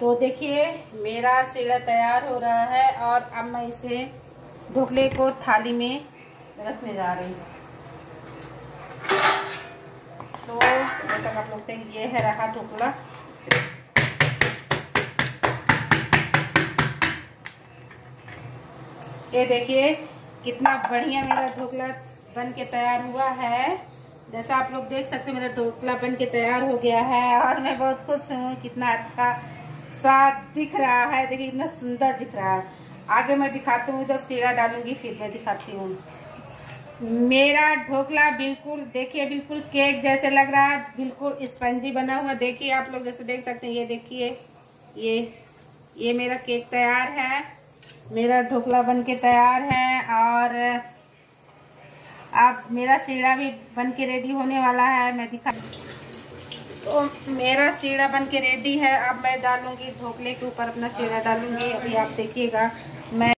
तो देखिए, मेरा सीढ़ा तैयार हो रहा है और अब मैं इसे ढोकले को थाली में रखने जा रही हूँ। तो जैसा आप लोग देख, ये है रहा ढोकला। ये देखिए, कितना बढ़िया मेरा ढोकला बन के तैयार हुआ है। जैसा आप लोग देख सकते हैं, मेरा ढोकला बन के तैयार हो गया है और मैं बहुत खुश हूँ, कितना अच्छा सा दिख रहा है। देखिए, इतना सुंदर दिख रहा है। आगे मैं दिखाती हूँ, जब सीरा डालूँगी, फिर मैं दिखाती हूँ। मेरा ढोकला बिल्कुल, देखिए, बिल्कुल केक जैसे लग रहा है। बिल्कुल स्पंजी बना हुआ। देखिए, आप लोग जैसे देख सकते हैं। ये देखिए, ये ये मेरा केक तैयार है। मेरा ढोकला बन के तैयार है और अब मेरा सीढ़ा भी बन के रेडी होने वाला है। मैं दिखा तो मेरा सीढ़ा बन के रेडी है। अब मैं डालूँगी ढोकले के ऊपर अपना सीढ़ा डालूँगी। अभी आप देखिएगा, मैं